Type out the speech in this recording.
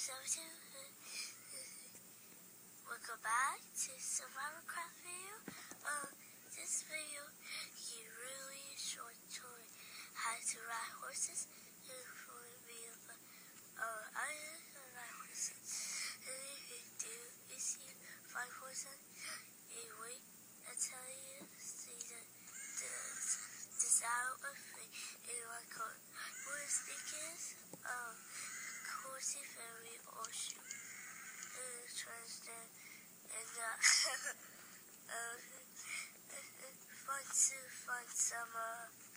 72. Welcome back to Survivalcraft video. Uh, this video, you really short story how to ride horses. For me, uh, I ride horses. And if you do, you see five horses, you wait until you see the, the, the saddle of the, my car. What is, um, uh, uh, fun to find some uh,